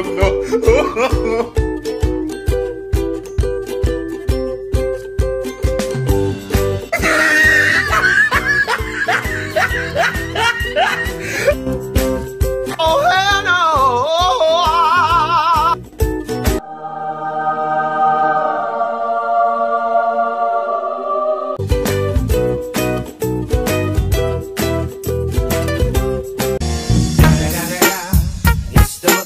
Oh, no.